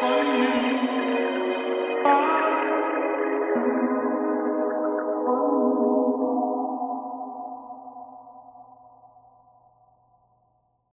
Oh, you.